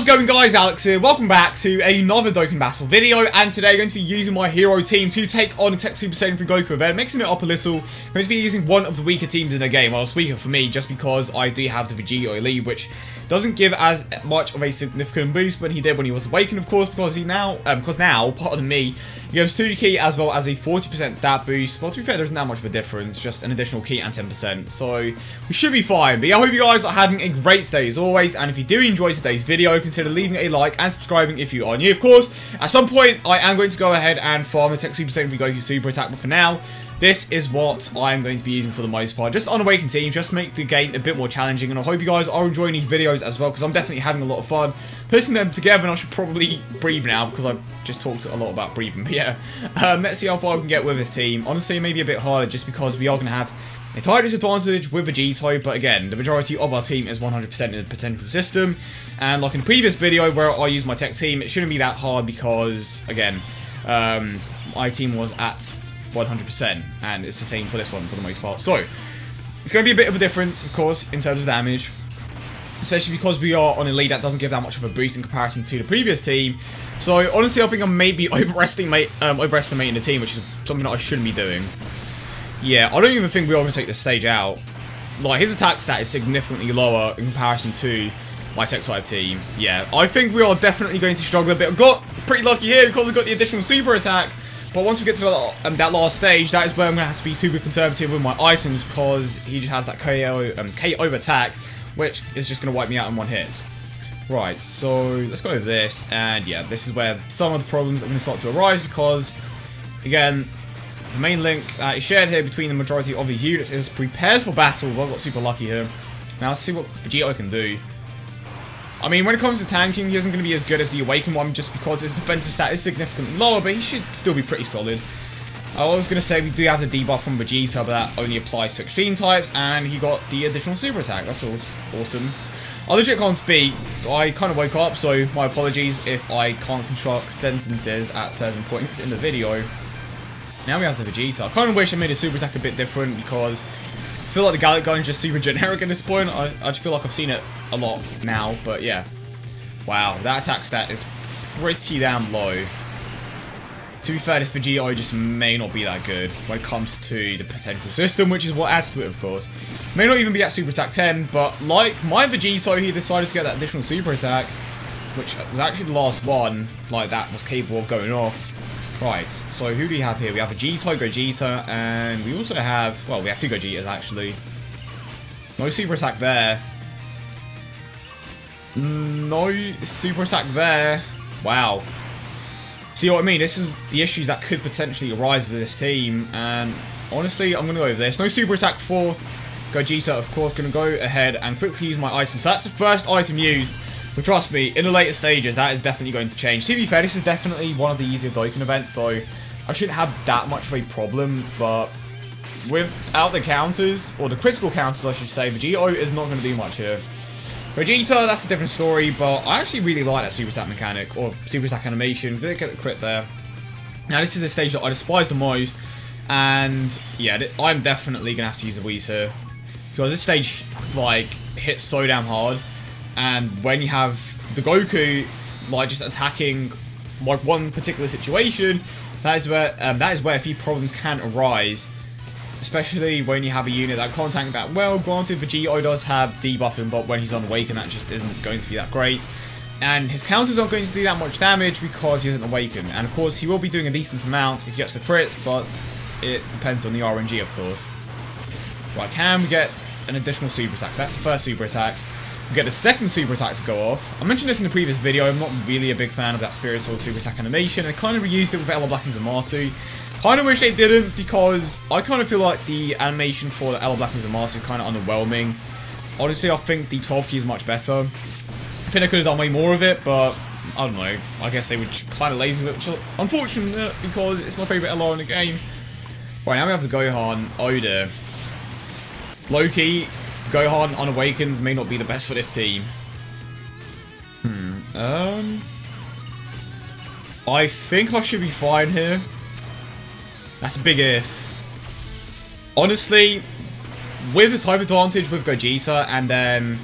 How's it going guys, Alex here, welcome back to another Dokkan Battle video, and today I'm going to be using my hero team to take on Tech Super Saiyan 3 Goku event, mixing it up a little. I'm going to be using one of the weaker teams in the game, well it's weaker for me just because I do have the Vegeta Elite, which doesn't give as much of a significant boost when he did when he was awakened of course, because he now, um, because now, pardon me, he gives 2 ki as well as a 40% stat boost, well to be fair there isn't that much of a difference, just an additional ki and 10%, so we should be fine, but yeah I hope you guys are having a great day as always, and if you do enjoy today's video, consider leaving a like and subscribing if you are new. Of course, at some point, I am going to go ahead and farm a Tech Super Saiyan Goku Super Attack, but for now, this is what I'm going to be using for the most part. Just on Awakened Team, just to make the game a bit more challenging, and I hope you guys are enjoying these videos as well, because I'm definitely having a lot of fun putting them together, and I should probably breathe now, because I've just talked a lot about breathing, but yeah. Um, let's see how far we can get with this team. Honestly, maybe a bit harder, just because we are going to have a type disadvantage with Vegito, but again, the majority of our team is 100% in the potential system. And like in the previous video where I used my tech team, it shouldn't be that hard because, again, um, my team was at 100%, and it's the same for this one for the most part. So, it's going to be a bit of a difference, of course, in terms of damage. Especially because we are on a lead that doesn't give that much of a boost in comparison to the previous team. So, honestly, I think I'm maybe overestimating, um, overestimating the team, which is something that I shouldn't be doing. Yeah, I don't even think we're going to take this stage out. Like, his attack stat is significantly lower in comparison to my Tech 5 team. Yeah, I think we are definitely going to struggle a bit. I got pretty lucky here because I got the additional super attack. But once we get to the, um, that last stage, that is where I'm going to have to be super conservative with my items because he just has that KO, um, KO attack, which is just going to wipe me out in one hit. Right, so let's go with this. And yeah, this is where some of the problems are going to start to arise because, again, the main link that is shared here between the majority of these units is prepared for battle. Well, I got super lucky here. Now let's see what Vegito can do. I mean, when it comes to tanking, he isn't going to be as good as the Awakened one just because his defensive stat is significantly lower, but he should still be pretty solid. I was going to say we do have the debuff from Vegeta, but that only applies to extreme types, and he got the additional super attack. That's awesome. I legit can't speak. I kind of woke up, so my apologies if I can't construct sentences at certain points in the video. Now we have the Vegeta. I kind of wish I made a super attack a bit different because I feel like the Galick is just super generic at this point. I, I just feel like I've seen it a lot now, but yeah. Wow, that attack stat is pretty damn low. To be fair, this Vegito just may not be that good when it comes to the potential system, which is what adds to it, of course. May not even be at Super Attack 10, but like my Vegito, he decided to get that additional Super Attack, which was actually the last one, like that was capable of going off. Right, so who do we have here? We have a Vegito, Gogeta, and we also have, well, we have two Gogetas, actually. No Super Attack there. No Super Attack there. Wow. See what I mean? This is the issues that could potentially arise with this team, and honestly, I'm going to go with this. No Super Attack for Gogeta, of course, going to go ahead and quickly use my item. So that's the first item used. But trust me, in the later stages, that is definitely going to change. To be fair, this is definitely one of the easier Dokkan events, so I shouldn't have that much of a problem, but without the counters, or the critical counters, I should say, Vegito is not going to do much here. Vegeta, that's a different story, but I actually really like that Super Attack mechanic, or Super Attack animation. Did get a crit there. Now, this is the stage that I despise the most, and yeah, I'm definitely going to have to use a Whis here. Because this stage, like, hits so damn hard, and when you have the Goku, like, just attacking, like, one particular situation, that is where, um, that is where a few problems can arise. Especially when you have a unit that can't tank that well. Granted, Vegito does have debuffing, but when he's on unawakened, that just isn't going to be that great. And his counters aren't going to do that much damage because he isn't awakened. And of course, he will be doing a decent amount if he gets the crits, but it depends on the RNG, of course. Right, can we get an additional super attack? So that's the first super attack. We get the second super attack to go off. I mentioned this in the previous video, I'm not really a big fan of that Spirit Sword super attack animation. I kind of reused it with LR Black and Zamasu. Kind of wish they didn't because I kind of feel like the animation for the LR Black and Zamasu is kind of underwhelming. Honestly, I think the 12 ki is much better. I think I could have done way more of it, but I don't know. I guess they were kind of lazy with it, which is unfortunate because it's my favourite LR in the game. Right, now we have the Gohan, Oda. Loki, Gohan Unawakened may not be the best for this team. Hmm. Um. I think I should be fine here. That's a big if. Honestly, with the type advantage with Gogeta and then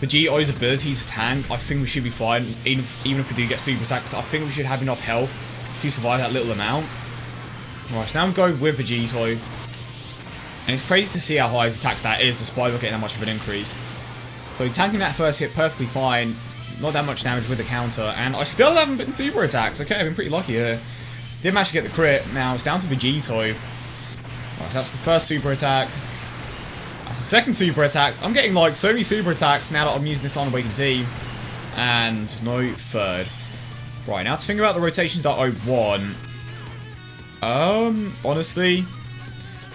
Vegito's ability to tank, I think we should be fine, even if, even if we do get super attacks. I think we should have enough health to survive that little amount. Right, so now I'm going with Vegito. And it's crazy to see how high his attack stat is, despite not getting that much of an increase. So tanking that first hit perfectly fine, not that much damage with the counter, and I still haven't been super attacks. Okay, I've been pretty lucky here. Did manage to get the crit, now it's down to Vegito. Right, that's the first super attack. That's the second super attack. I'm getting like so many super attacks now that I'm using this on Unawakened team. And no third. Right, now to think about the rotations that I want. Um, honestly,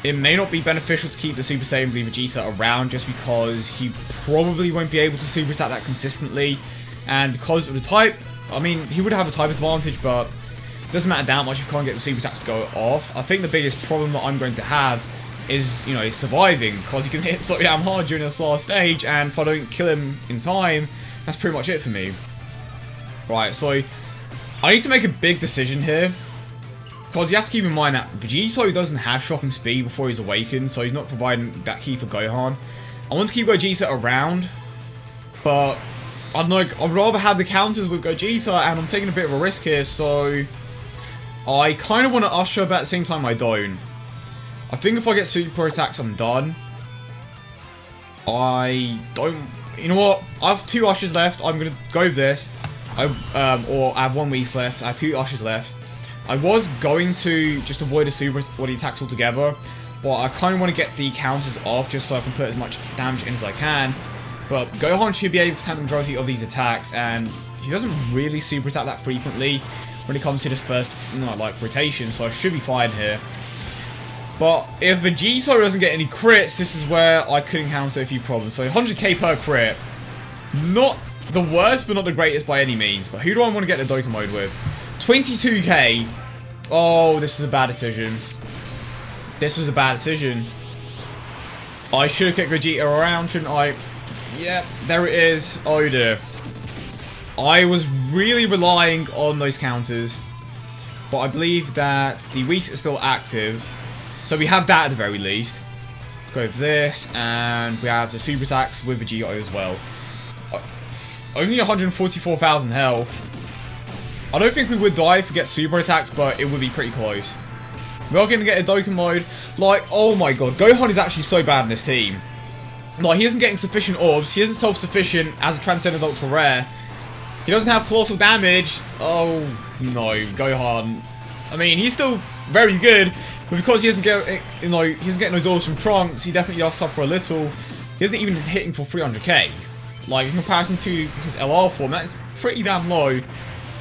it may not be beneficial to keep the Super Saiyan Blue Vegeta around just because he probably won't be able to super attack that consistently. And because of the type, I mean, he would have a type advantage, but it doesn't matter that much if you can't get the super attacks to go off. I think the biggest problem that I'm going to have is, you know, surviving because he can hit so damn hard during this last stage, and if I don't kill him in time, that's pretty much it for me. Right, so I need to make a big decision here. Because you have to keep in mind that Vegito doesn't have shocking speed before he's awakened, so he's not providing that ki for Gohan. I want to keep Gogeta around, but I'd like I'd rather have the counters with Gogeta, and I'm taking a bit of a risk here, so I kind of want to Usher, but at the same time I don't. I think if I get super attacks, I'm done. I don't... You know what? I have two Ushers left. I'm going to go with this. I, um, or I have one Whis left. I have two Ushers left. I was going to just avoid the super body attacks altogether, but I kind of want to get the counters off just so I can put as much damage in as I can. But Gohan should be able to tank the majority of these attacks, and he doesn't really super attack that frequently when it comes to this first, you know, like, rotation, so I should be fine here. But if Vegito doesn't get any crits, this is where I could encounter a few problems. So 100k per crit, not the worst, but not the greatest by any means. But who do I want to get the Dokkan mode with? 22k. Oh, this is a bad decision. This was a bad decision. I should have kept Vegeta around, shouldn't I? Yep, there it is. Oh dear. I was really relying on those counters. But I believe that the Whis is still active. So we have that at the very least. Let's go with this. And we have the super attacks with Vegeta as well. Uh, only 144,000 health. I don't think we would die if we get super attacks, but it would be pretty close. We are going to get a Dokkan mode. Like, oh my god, Gohan is actually so bad in this team. Like, he isn't getting sufficient orbs. He isn't self-sufficient as a Transcendent Ultra Rare. He doesn't have colossal damage. Oh, no, Gohan. I mean, he's still very good, but because he isn't getting, you know, he doesn't get those orbs from Trunks, he definitely does suffer a little. He isn't even hitting for 300k. Like, in comparison to his LR form, that's pretty damn low.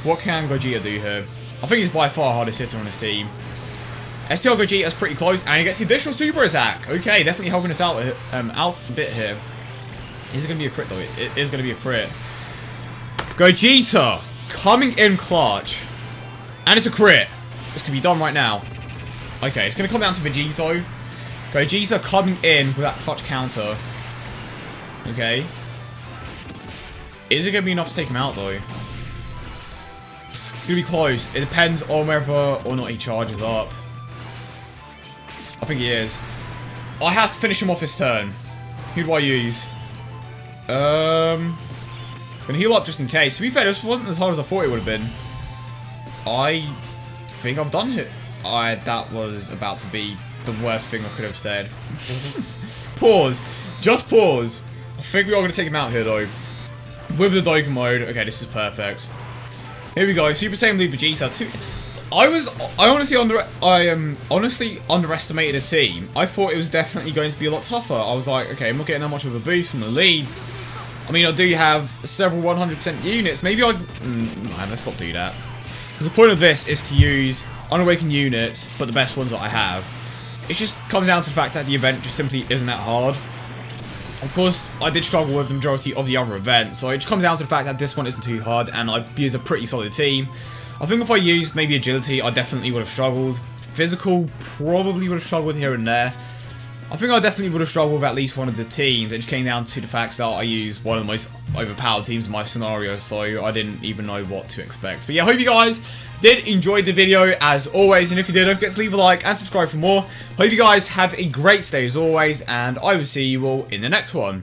What can Gogeta do here? I think he's by far hardest hitter on his team. STR Gogeta's pretty close, and he gets the additional super attack. Okay, definitely helping us out, um, out a bit here. Is it going to be a crit, though? It is going to be a crit. Gogeta coming in clutch. And it's a crit. This can be done right now. Okay, it's going to come down to Vegito. Gogeta coming in with that clutch counter. Okay. Is it going to be enough to take him out, though? It's going to be close. It depends on whether or not he charges up. I think he is. I have to finish him off his turn. Who do I use? Um... I'm gonna heal up just in case. To be fair, this wasn't as hard as I thought it would have been. I think I've done it. I that was about to be the worst thing I could have said. pause. Just pause. I think we are going to take him out here, though. With the Dokkan mode. Okay, this is perfect. Here we go. Super Saiyan Blue Vegeta. Two I was, I honestly under, I um, honestly underestimated his team. I thought it was definitely going to be a lot tougher. I was like, okay, I'm not getting that much of a boost from the leads. I mean, I do have several 100% units. Maybe I... Mm, let's not do that. Because the point of this is to use unawakened units, but the best ones that I have. It just comes down to the fact that the event just simply isn't that hard. Of course, I did struggle with the majority of the other events, so it just comes down to the fact that this one isn't too hard, and I use a pretty solid team. I think if I used maybe agility, I definitely would have struggled. Physical, probably would have struggled here and there. I think I definitely would have struggled with at least one of the teams. It just came down to the fact that I used one of the most overpowered teams in my scenario, so I didn't even know what to expect. But yeah, hope you guys did enjoy the video as always, and if you did, don't forget to leave a like and subscribe for more. Hope you guys have a great day as always, and I will see you all in the next one.